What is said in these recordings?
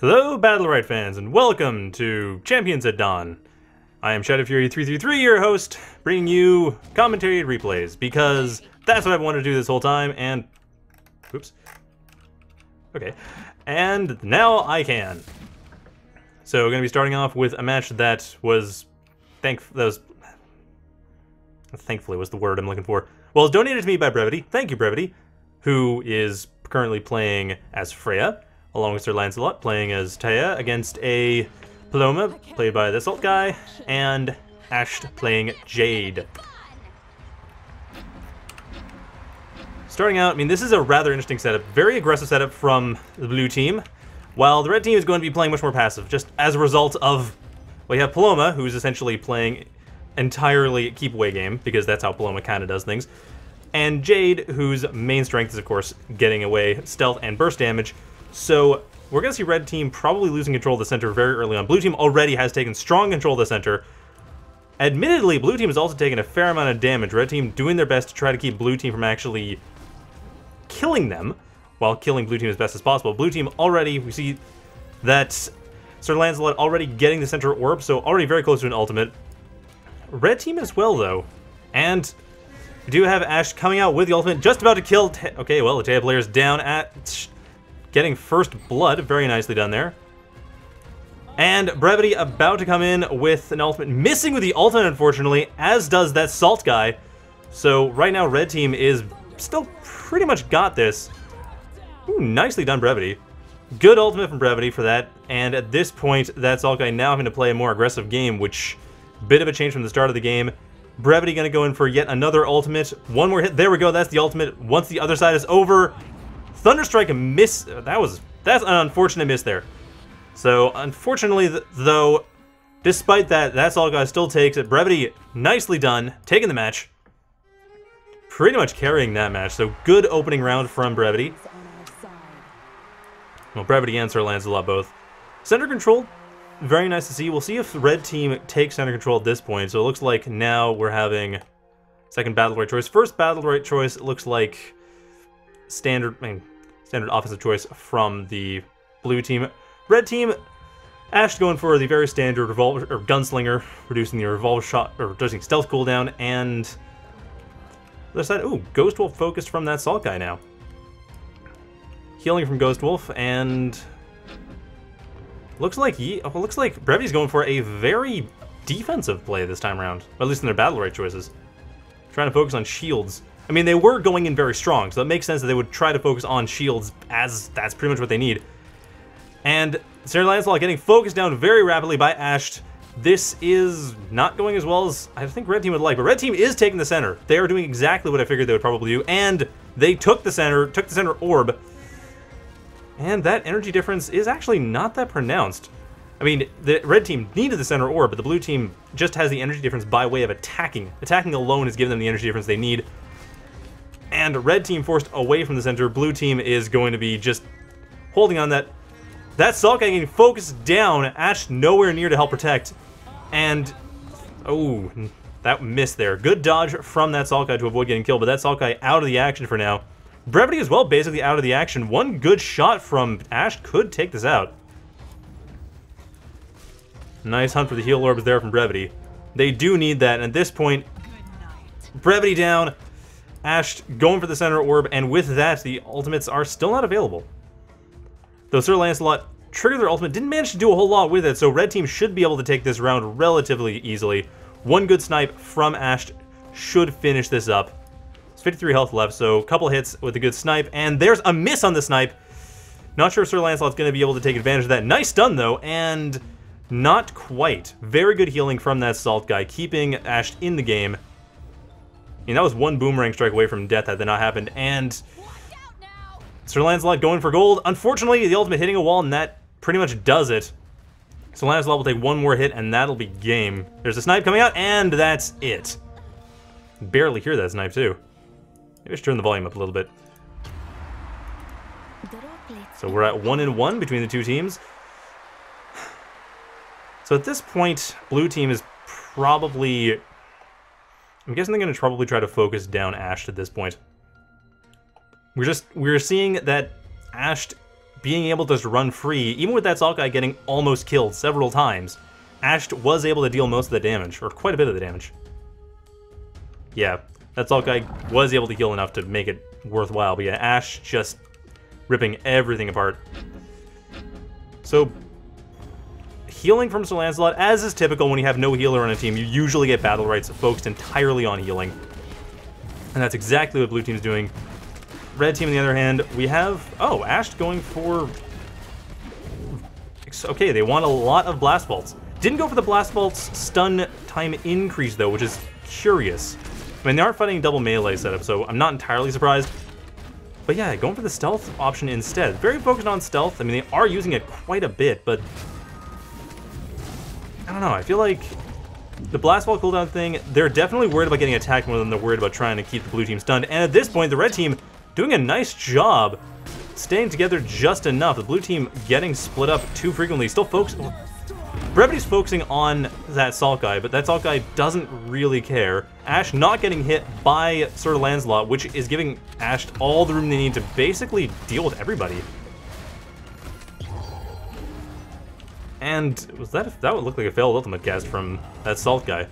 Hello, Battlerite fans, and welcome to Champions at Dawn. I am Shadow Fury 333, your host, bringing you commentary and replays, because that's what I've wanted to do this whole time, and... Oops. Okay. And now I can. So we're going to be starting off with a match that was... Thank... That was... Thankfully was the word I'm looking for. Well, it's donated to me by Brevity. Thank you, Brevity. Who is currently playing as Freya, along with Sir Lancelot, playing as Taya, against a Poloma, played by this alt guy, and Ashe playing Jade. Starting out, I mean, this is a rather interesting setup. Very aggressive setup from the blue team, while the red team is going to be playing much more passive, just as a result of... Well, you have Poloma, who's essentially playing entirely keep away game, because that's how Poloma kind of does things, and Jade, whose main strength is, of course, getting away stealth and burst damage. So we're going to see red team probably losing control of the center very early on. Blue team already has taken strong control of the center. Admittedly, blue team has also taken a fair amount of damage. Red team doing their best to try to keep blue team from actually killing them, while killing blue team as best as possible. Blue team already, we see that Sir Lancelot already getting the center orb, so already very close to an ultimate. Red team as well, though. And we do have Ash coming out with the ultimate, just about to kill... Okay, well, the Taya player is down at... Getting first blood, very nicely done there. And Brevity about to come in with an ultimate, missing with the ultimate, unfortunately, as does that Salt guy. So right now, Red Team is still pretty much got this. Ooh, nicely done, Brevity. Good ultimate from Brevity for that, and at this point, that Salt guy now having to play a more aggressive game, which, bit of a change from the start of the game. Brevity gonna go in for yet another ultimate. One more hit. There we go. That's the ultimate. Once the other side is over, Thunderstrike miss. That was that's an unfortunate miss there. So unfortunately, th though, despite that, that's all guy still takes it. Brevity, nicely done, taking the match. Pretty much carrying that match. So good opening round from Brevity. Well, Brevity and Sir Lancelot both. Center control, very nice to see. We'll see if red team takes center control at this point. So it looks like now we're having second battle right choice. First battle right choice looks like standard, I mean, standard offensive choice from the blue team. Red team, Ash going for the very standard revolver or gunslinger, reducing the revolver shot or reducing stealth cooldown, and other side, ooh, Ghost Wolf focused from that Salt guy now. Healing from Ghost Wolf, and Looks like oh, looks like Brevity's going for a very defensive play this time around, at least in their battle right choices. Trying to focus on shields. I mean, they were going in very strong, so it makes sense that they would try to focus on shields as that's pretty much what they need. And Sir Lancelot getting focused down very rapidly by Ashe. This is not going as well as I think Red Team would like, but Red Team is taking the center. They are doing exactly what I figured they would probably do, and they took the center, took the center orb, and that energy difference is actually not that pronounced. I mean, the red team needed the center orb, but the blue team just has the energy difference by way of attacking. Attacking alone is giving them the energy difference they need. And red team forced away from the center, blue team is going to be just holding on that. That Salt getting focused down, Ash nowhere near to help protect. And, oh, that missed there. Good dodge from that guy to avoid getting killed, but that guy out of the action for now. Brevity as well, basically out of the action. One good shot from Ash could take this out. Nice hunt for the heal orbs there from Brevity. They do need that, and at this point, Brevity down, Ashe going for the center orb, and with that, the ultimates are still not available. Though Sir Lancelot triggered their ultimate, didn't manage to do a whole lot with it, so Red Team should be able to take this round relatively easily. One good snipe from Ashe should finish this up. It's 53 health left, so a couple hits with a good snipe, and there's a miss on the snipe. Not sure if Sir Lancelot's going to be able to take advantage of that. Nice stun, though, and not quite. Very good healing from that Salt guy, keeping Ashe in the game. Mean, that was one boomerang strike away from death had that not happened, and Sir Lancelot going for gold. Unfortunately, the ultimate hitting a wall, and that pretty much does it. So Lancelot will take one more hit, and that'll be game. There's a snipe coming out, and that's it. Barely hear that snipe, too. Maybe turn the volume up a little bit. So we're at one and one between the two teams. So at this point, blue team is probably... I'm guessing they're going to probably try to focus down Ashe at this point. We're just, we're seeing that Ashe being able to just run free, even with that guy getting almost killed several times, Ashe was able to deal most of the damage, or quite a bit of the damage. Yeah, that Salt guy was able to heal enough to make it worthwhile, but yeah, Ash just ripping everything apart. So, healing from Sir Lancelot, as is typical when you have no healer on a team, you usually get battle rights focused entirely on healing. And that's exactly what blue team's doing. Red team, on the other hand, we have... Oh, Ash going for... Okay, they want a lot of Blast Vaults. Didn't go for the Blast Vault's stun time increase, though, which is curious. I mean, they are fighting double melee setup, so I'm not entirely surprised. But yeah, going for the stealth option instead. Very focused on stealth. I mean, they are using it quite a bit, but... I don't know, I feel like the Blast Vault cooldown thing, they're definitely worried about getting attacked more than they're worried about trying to keep the blue team stunned. And at this point, the red team doing a nice job staying together just enough. The blue team getting split up too frequently. Still focus. Brevity's focusing on that Salt guy, but that Salt guy doesn't really care. Ash not getting hit by Sir Lancelot, which is giving Ash all the room they need to basically deal with everybody. And was that that would look like a failed ultimate cast from that Salt guy.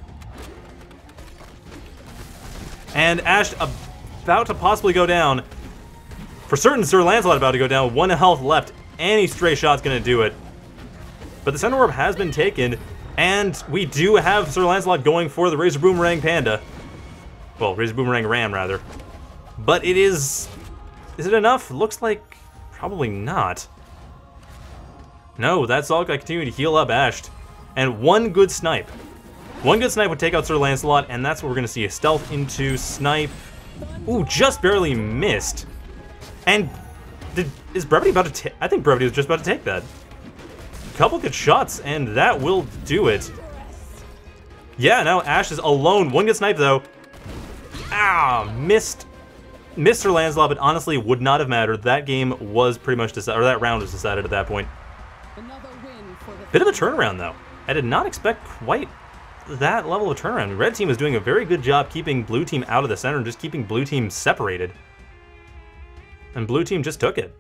And Ash about to possibly go down. For certain, Sir Lancelot about to go down. One health left. Any stray shot's gonna do it. But the center orb has been taken, and we do have Sir Lancelot going for the Razor Boomerang Panda. Well, Razor Boomerang Ram, rather. But it is... Is it enough? Looks like probably not. No, that's all I continue to heal up Ashe. And one good snipe. One good snipe would take out Sir Lancelot, and that's what we're going to see. A stealth into snipe. Ooh, just barely missed. And did, is Brevity about to take... I think Brevity was just about to take that. Couple good shots, and that will do it. Yeah, now Ash is alone. One good snipe, though. Ah, missed. Mr. Lancelot, but honestly would not have mattered. That game was pretty much decided, or that round was decided at that point. Bit of a turnaround, though. I did not expect quite that level of turnaround. Red team was doing a very good job keeping blue team out of the center and just keeping blue team separated. And blue team just took it.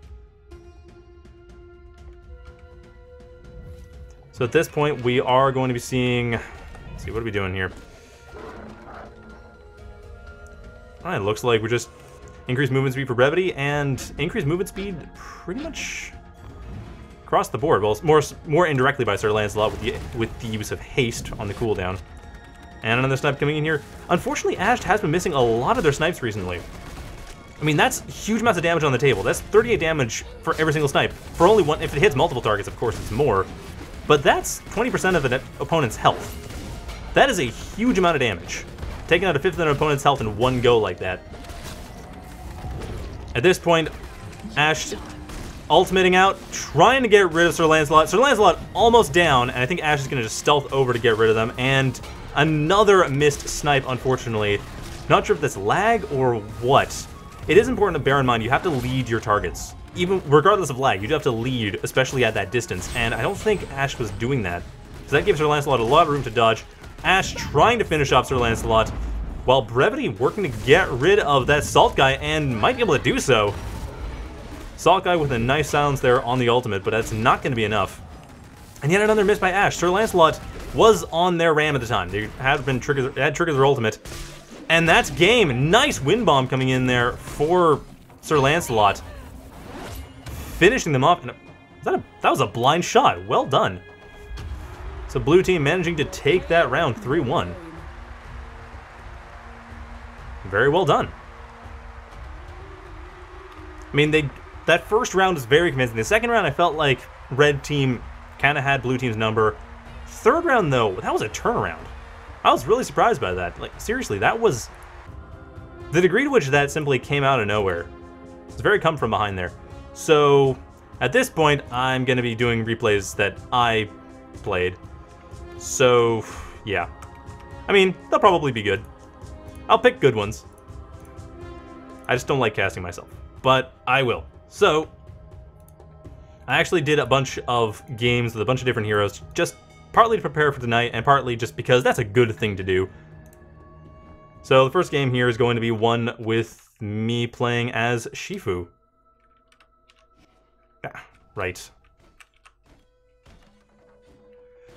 So at this point, we are going to be seeing... see, what are we doing here? Ah, Alright, looks like we're just increased movement speed for brevity and increased movement speed pretty much across the board. Well, more more indirectly by Sir Lancelot with the with the use of haste on the cooldown. And another snipe coming in here. Unfortunately, Ashe has been missing a lot of their snipes recently. I mean, that's huge amounts of damage on the table. That's 38 damage for every single snipe. For only one, if it hits multiple targets, of course, it's more. But that's 20% of an opponent's health. That is a huge amount of damage. Taking out a fifth of an opponent's health in one go like that. At this point, Ashe ultimating out, trying to get rid of Sir Lancelot. Sir Lancelot almost down, and I think Ashe is going to just stealth over to get rid of them. And another missed snipe, unfortunately. Not sure if that's lag or what. It is important to bear in mind you have to lead your targets. Even regardless of lag, you do have to lead, especially at that distance. And I don't think Ash was doing that. So that gives Sir Lancelot a lot of room to dodge. Ash trying to finish off Sir Lancelot, while Brevity working to get rid of that Salt guy and might be able to do so. Salt Guy with a nice silence there on the ultimate, but that's not going to be enough. And yet another miss by Ash. Sir Lancelot was on their ram at the time. They had been triggered, had triggered their ultimate. And that's game. Nice wind bomb coming in there for Sir Lancelot. Finishing them off. That, a, that was a blind shot. Well done. So blue team managing to take that round 3-1. Very well done. I mean, they that first round was very convincing. The second round, I felt like red team kind of had blue team's number. Third round, though, that was a turnaround. I was really surprised by that. Like, seriously, that was... The degree to which that simply came out of nowhere. It's very come from behind there. So, at this point, I'm going to be doing replays that I played. So, yeah. I mean, they'll probably be good. I'll pick good ones. I just don't like casting myself. But I will. So, I actually did a bunch of games with a bunch of different heroes, just partly to prepare for tonight, and partly just because that's a good thing to do. So the first game here is going to be one with me playing as Shifu. Right.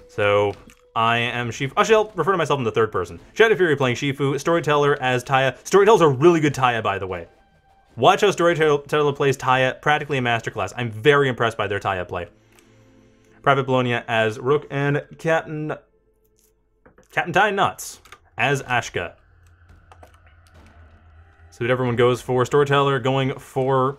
So I am Shifu. Actually, I'll refer to myself in the third person. Shadow Fury playing Shifu, Storyteller as Taya. Storyteller's a really good Taya, by the way. Watch how Storyteller plays Taya, practically a masterclass. I'm very impressed by their Taya play. Private Bologna as Rook and Captain Captain Ty Nuts as Ashka. So everyone goes for Storyteller, going for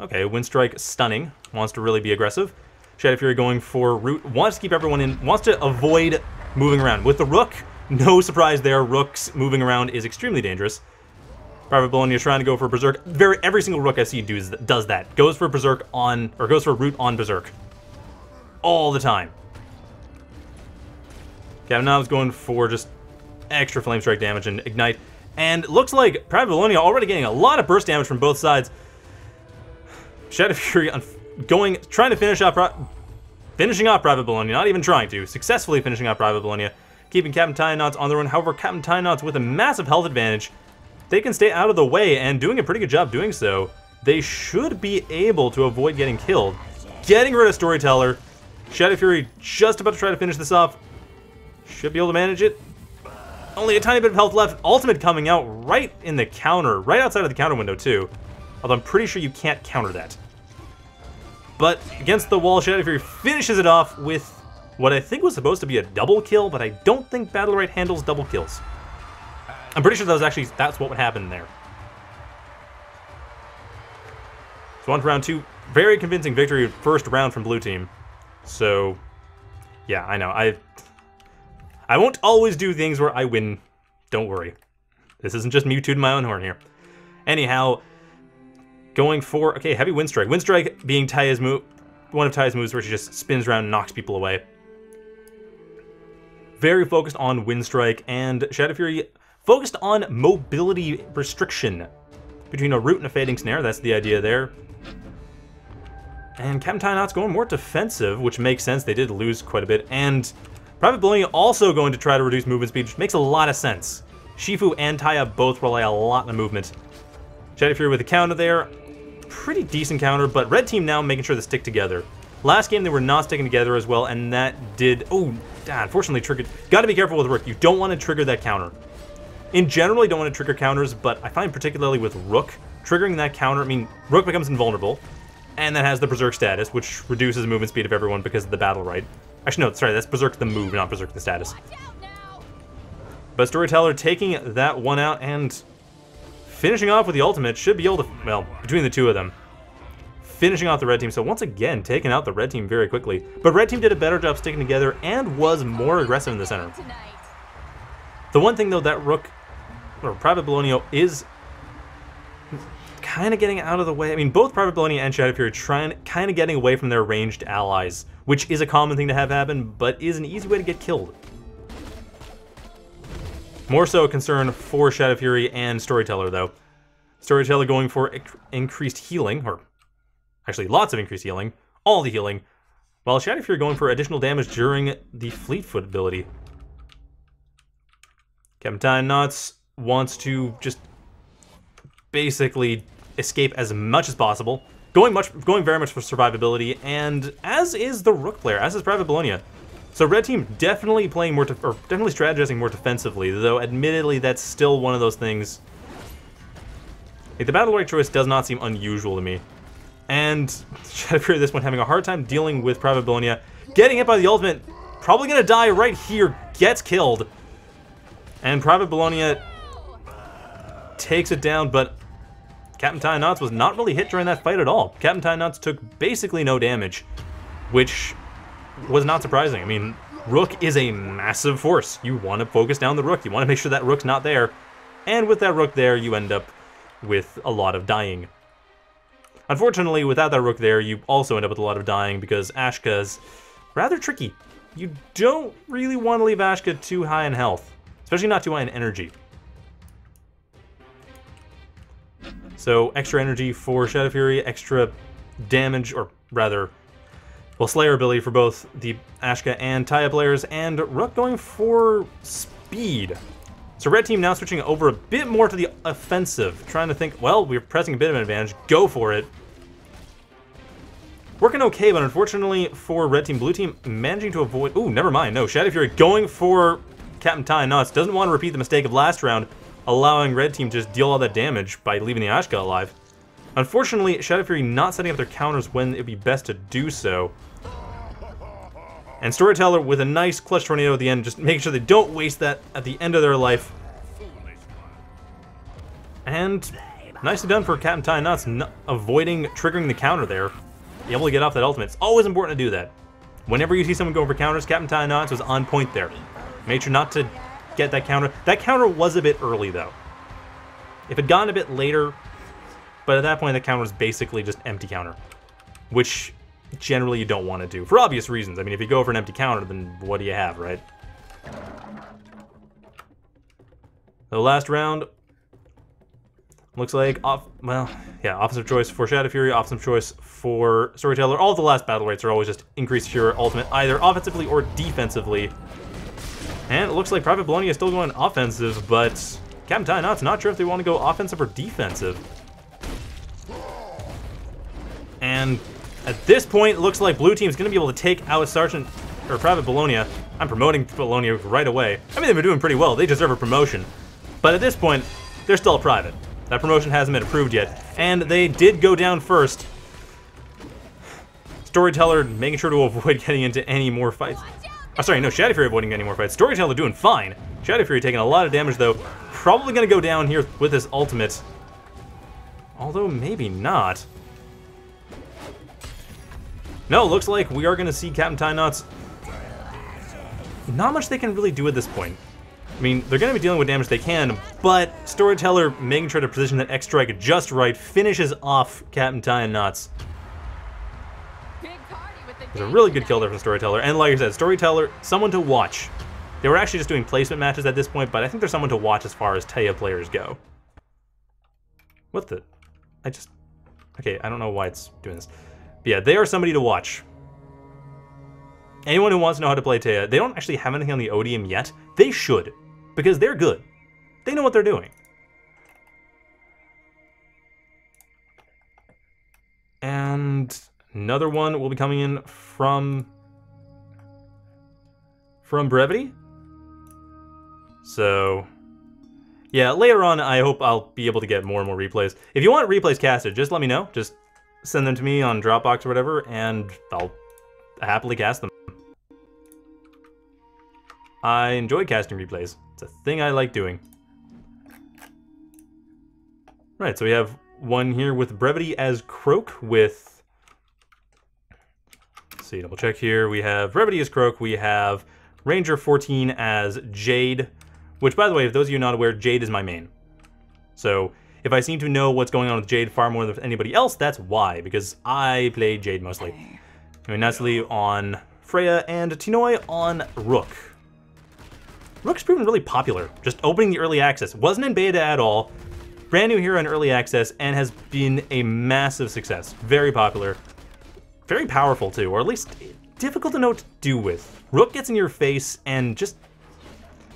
okay, Windstrike stunning, wants to really be aggressive. Shadow Fury going for Root, wants to keep everyone in, wants to avoid moving around. With the Rook, no surprise there, Rook's moving around is extremely dangerous. Private Bologna trying to go for Berserk. Very every single Rook I see does, does that. Goes for Berserk on, or goes for Root on Berserk. All the time. Is going for just extra Flame Strike damage and Ignite. And looks like Private Bologna already getting a lot of burst damage from both sides. Shadow Fury going, trying to finish up, finishing off Private Bologna, not even trying to, successfully finishing off Private Bologna, keeping Captain Tynauts on the run. However, Captain Tynauts with a massive health advantage, they can stay out of the way and doing a pretty good job doing so. They should be able to avoid getting killed. Getting rid of Storyteller. Shadow Fury just about to try to finish this off. Should be able to manage it. Only a tiny bit of health left. Ultimate coming out right in the counter, right outside of the counter window too. Although I'm pretty sure you can't counter that. But against the wall, Shadow Fury finishes it off with what I think was supposed to be a double kill, but I don't think Battlerite handles double kills. I'm pretty sure that was actually, that's what would happen there. So on to round two. Very convincing victory first round from blue team. So, yeah, I know. I I won't always do things where I win. Don't worry. This isn't just me tooting my own horn here. Anyhow, going for, okay, heavy Wind Strike. Wind Strike being Taya's move, one of Taya's moves where she just spins around and knocks people away. Very focused on Wind Strike, and Shadow Fury focused on mobility restriction. Between a root and a fading snare, that's the idea there. And Captain Tynauts going more defensive, which makes sense. They did lose quite a bit. And Private Bologna also going to try to reduce movement speed, which makes a lot of sense. Shifu and Taya both rely a lot on movement. Shadow Fury with a counter there. Pretty decent counter, but red team now making sure they stick together. Last game they were not sticking together as well, and that did... Oh, unfortunately triggered... Gotta be careful with Rook. You don't want to trigger that counter. In general, you don't want to trigger counters, but I find particularly with Rook, triggering that counter... I mean, Rook becomes invulnerable, and then has the Berserk status, which reduces the movement speed of everyone because of the Battlerite. Actually, no, sorry, that's Berserk the move, not Berserk the status. But Storyteller taking that one out and finishing off with the ultimate should be able to, well, between the two of them, finishing off the red team. So once again, taking out the red team very quickly. But red team did a better job sticking together and was more aggressive in the center. The one thing, though, that Rook, or Private Bologna, is kind of getting out of the way. I mean, both Private Bologna and Shadow Fury trying, kind of getting away from their ranged allies which is a common thing to have happen, but is an easy way to get killed. More so a concern for Shadow Fury and Storyteller, though. Storyteller going for increased healing, or actually lots of increased healing, all the healing, while Shadow Fury going for additional damage during the Fleetfoot ability. Captain Knots wants to just basically escape as much as possible, going much, going very much for survivability, and as is the Rook player, as is Private Bologna. So red team definitely playing more, or definitely strategizing more defensively, though admittedly that's still one of those things. Like, the Battle Royale choice does not seem unusual to me. And Shadow Fury this one having a hard time dealing with Private Bologna. Getting hit by the ultimate, probably gonna die right here, gets killed. And Private Bologna takes it down, but Captain Tynauts was not really hit during that fight at all. Captain Tynauts took basically no damage, which was not surprising. I mean, Rook is a massive force. You want to focus down the Rook. You want to make sure that Rook's not there. And with that Rook there, you end up with a lot of dying. Unfortunately, without that Rook there, you also end up with a lot of dying because Ashka's rather tricky. You don't really want to leave Ashka too high in health, especially not too high in energy. So extra energy for Shadow Fury, extra damage, or rather, well, Slayer ability for both the Ashka and Taya players, and Rook going for speed. So red team now switching over a bit more to the offensive, trying to think, well, we're pressing a bit of an advantage, go for it. Working okay, but unfortunately for Red Team, Blue Team managing to avoid... Ooh, never mind. No, Shadow Fury going for Captain Ty Knots. Doesn't want to repeat the mistake of last round, allowing Red Team to just deal all that damage by leaving the Ashka alive. Unfortunately, Shadow Fury not setting up their counters when it'd be best to do so. And Storyteller with a nice clutch tornado at the end, just making sure they don't waste that at the end of their life. And nicely done for Captain Ty Knots, avoiding triggering the counter there. Be able to get off that ultimate. It's always important to do that. Whenever you see someone going for counters, Captain Ty Knots was on point there. Made sure not to get that counter. That counter was a bit early, though. If it had gone a bit later, but at that point, the counter was basically just empty counter, which generally you don't want to do, for obvious reasons. I mean, if you go for an empty counter, then what do you have, right? The last round, Looks like off. Well, yeah, offensive choice for Shadow Fury, offensive choice for Storyteller. All the last battle rates are always just increase your ultimate, either offensively or defensively. And it looks like Private Bologna is still going offensive, but Captain Ty Knot's not sure if they want to go offensive or defensive. And at this point, it looks like Blue Team's going to be able to take out Sergeant or Private Bologna. I'm promoting Bologna right away. I mean, they've been doing pretty well. They deserve a promotion. But at this point, they're still a private. That promotion hasn't been approved yet. And they did go down first. Storyteller making sure to avoid getting into any more fights. Oh, sorry, no, Shadow Fury avoiding any more fights. Storyteller doing fine. Shadow Fury taking a lot of damage, though. Probably going to go down here with his ultimate. Although, maybe not. No, looks like we are going to see Captain Knots. Not much they can really do at this point. I mean, they're going to be dealing with damage they can, but Storyteller making sure to position that X-Strike just right finishes off Captain Knots. It's a really good kill there from Storyteller, and like I said, Storyteller, someone to watch. They were actually just doing placement matches at this point, but I think they're someone to watch as far as Taya players go. What the? I just... Okay, I don't know why it's doing this. Yeah, they are somebody to watch. Anyone who wants to know how to play Taya, they don't actually have anything on the Odium yet. They should because they're good. They know what they're doing. And another one will be coming in from from Brevity. So, yeah, later on, I hope I'll be able to get more and more replays. If you want replays casted, just let me know. Just send them to me on Dropbox or whatever, and I'll happily cast them. I enjoy casting replays. It's a thing I like doing. Right, so we have one here with Brevity as Croak with... Let's see, double check here. We have Brevity as Croak. We have Ranger 14 as Jade, which, by the way, if those of you not aware, Jade is my main. So if I seem to know what's going on with Jade far more than anybody else, that's why, because I play Jade mostly. I mean, Natsuli on Freya and Tinoi on Rook. Rook's proven really popular, just opening the early access. Wasn't in beta at all, brand new here in early access, and has been a massive success. Very popular, very powerful too, or at least difficult to know what to do with. Rook gets in your face and just,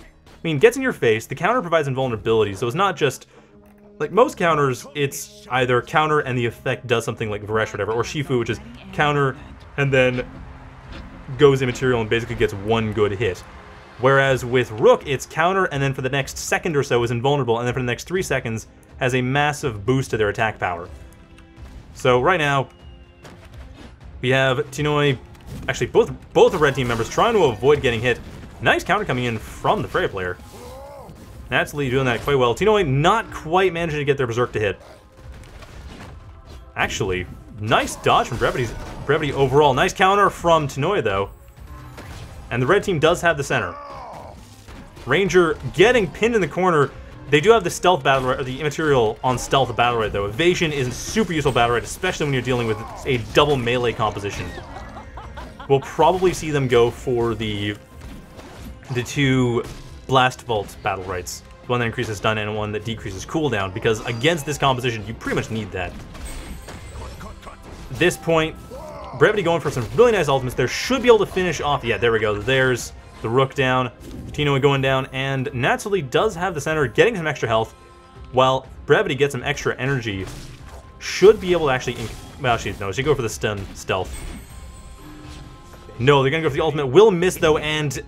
I mean, gets in your face, the counter provides invulnerability, so it's not just, like most counters, it's either counter and the effect does something like Varesh or whatever, or Shifu, which is counter and then goes immaterial and basically gets one good hit. Whereas with Rook, it's counter, and then for the next second or so is invulnerable, and then for the next three seconds has a massive boost to their attack power. So right now, we have Tinoi, actually both both red team members trying to avoid getting hit. Nice counter coming in from the Freya player. Natsuli doing that quite well. Tinoi not quite managing to get their Berserk to hit. Actually, nice dodge from Brevity's, Brevity overall. Nice counter from Tinoi, though. And the red team does have the center. Ranger getting pinned in the corner. They do have the stealth battle or the immaterial on stealth battle right though. Evasion is a super useful battle right, especially when you're dealing with a double melee composition. We'll probably see them go for the the two blast vault battle rights. One that increases stun and one that decreases cooldown, because against this composition, you pretty much need that. At this point, Brevity going for some really nice ultimates there. Should be able to finish off. Yeah, there we go. There's the Rook down. Tino going down. And Natsuli does have the center, getting some extra health, while Brevity gets some extra energy. Should be able to actually Well, she no, she go for the stun stealth. No, they're gonna go for the ultimate. Will miss though, and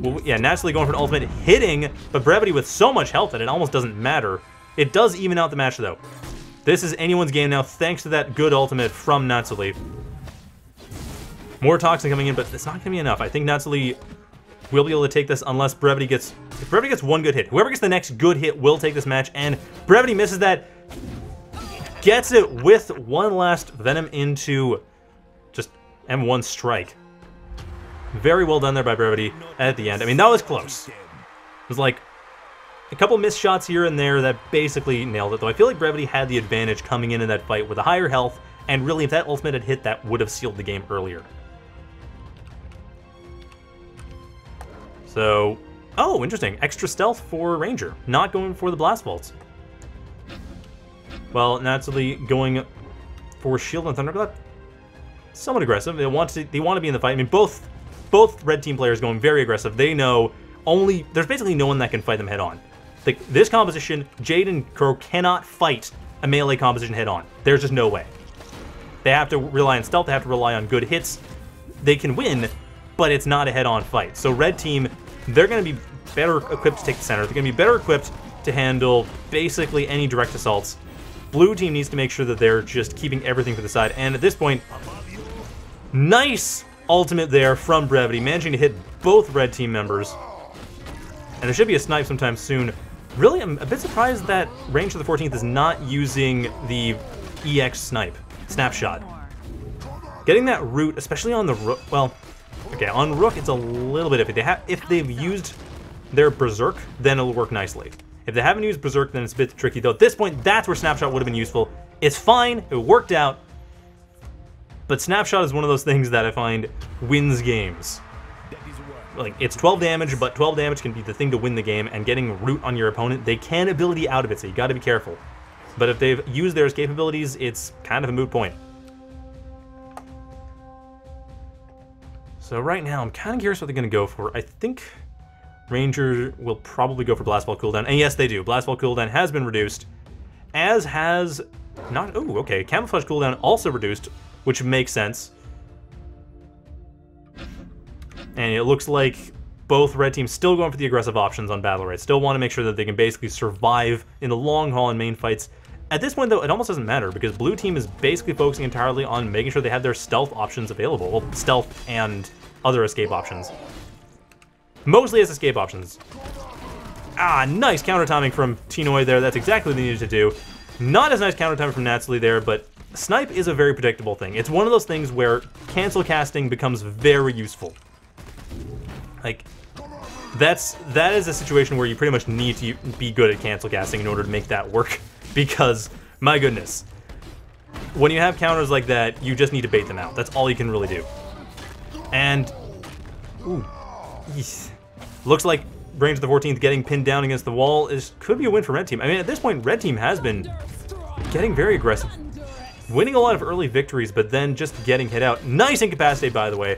well, yeah, naturally going for an ultimate, hitting, but Brevity with so much health that it almost doesn't matter. It does even out the match though. This is anyone's game now, thanks to that good ultimate from Natsuli. More Toxin coming in, but it's not going to be enough. I think Natsuli will be able to take this unless Brevity gets... If Brevity gets one good hit, whoever gets the next good hit will take this match, and Brevity misses that, gets it with one last Venom into just M1 strike. Very well done there by Brevity at the end. I mean, that was close. It was like a couple missed shots here and there that basically nailed it, though I feel like Brevity had the advantage coming into that fight with a higher health, and really if that ultimate had hit, that would have sealed the game earlier. So, oh, interesting. Extra stealth for Ranger. Not going for the Blast Vaults. Well, naturally going for Shield and Thunderclap. Somewhat aggressive. They want to they want to be in the fight. I mean, both both red team players going very aggressive. They know only there's basically no one that can fight them head on. The, this composition, Jade and Croak cannot fight a melee composition head on. There's just no way. They have to rely on stealth. They have to rely on good hits. They can win, but it's not a head-on fight. So red team, they're going to be better equipped to take the center. They're going to be better equipped to handle basically any direct assaults. Blue team needs to make sure that they're just keeping everything to the side. And at this point, nice ultimate there from Brevity, managing to hit both red team members. And there should be a snipe sometime soon. Really, I'm a bit surprised that Ranger the 14th is not using the EX snipe, snapshot. Getting that root, especially on the rook, well, Okay, on Rook, it's a little bit iffy. They have, if they've used their Berserk, then it'll work nicely. If they haven't used Berserk, then it's a bit tricky, though. At this point, that's where Snapshot would have been useful. It's fine, it worked out, but Snapshot is one of those things that I find wins games. Like, it's 12 damage, but 12 damage can be the thing to win the game, and getting Root on your opponent, they can ability out of it, so you gotta be careful. But if they've used their escape abilities, it's kind of a moot point. So right now, I'm kind of curious what they're going to go for. I think Ranger will probably go for Blast Vault cooldown. And yes, they do. Blast Vault cooldown has been reduced, as has not... Oh, okay. Camouflage cooldown also reduced, which makes sense. And it looks like both red teams still going for the aggressive options on Battle Right. Still want to make sure that they can basically survive in the long haul in main fights. At this point, though, it almost doesn't matter because blue team is basically focusing entirely on making sure they have their stealth options available. Well, stealth and other escape options. Mostly as escape options. Ah, nice counter timing from Tinoi there. That's exactly what they needed to do. Not as nice counter timing from Natsuli there, but Snipe is a very predictable thing. It's one of those things where cancel casting becomes very useful. Like, that's that is a situation where you pretty much need to be good at cancel casting in order to make that work. Because, my goodness, when you have counters like that, you just need to bait them out. That's all you can really do. And, ooh, looks like Ranger the 14th getting pinned down against the wall is could be a win for Red Team. I mean, at this point, Red Team has been getting very aggressive. Winning a lot of early victories, but then just getting hit out. Nice incapacitate, by the way.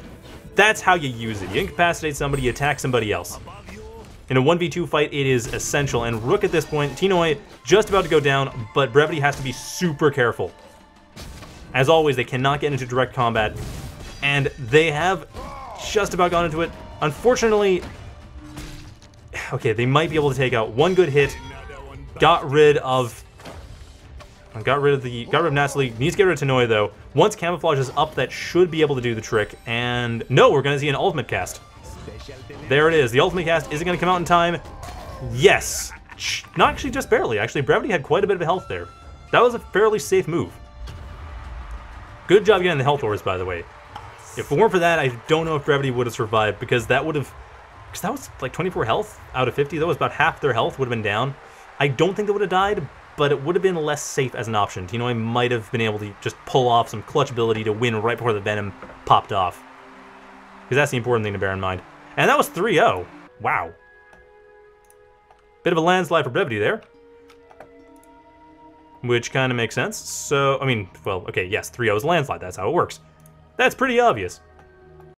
That's how you use it. You incapacitate somebody, you attack somebody else. In a 1v2 fight, it is essential, and Rook at this point, Tinoi just about to go down, but Brevity has to be super careful. As always, they cannot get into direct combat and they have just about gone into it. Unfortunately, okay, they might be able to take out one good hit. Got rid of, got rid of the, got rid of Natsuli. Needs to get rid of Tinoi though. Once camouflage is up, that should be able to do the trick. And no, we're gonna see an ultimate cast. There it is. The ultimate cast is it gonna come out in time? Yes. Not actually just barely. Actually, Brevity had quite a bit of health there. That was a fairly safe move. Good job getting the health orbs, by the way. If it weren't for that, I don't know if Brevity would have survived, because that would have... Because that was like 24 health out of 50. That was about half their health would have been down. I don't think they would have died, but it would have been less safe as an option. You know, I might have been able to just pull off some clutch ability to win right before the Venom popped off. Because that's the important thing to bear in mind. And that was 3-0. Wow. Bit of a landslide for Brevity there. Which kind of makes sense. So, I mean, well, okay, yes, 3-0 is a landslide. That's how it works. That's pretty obvious.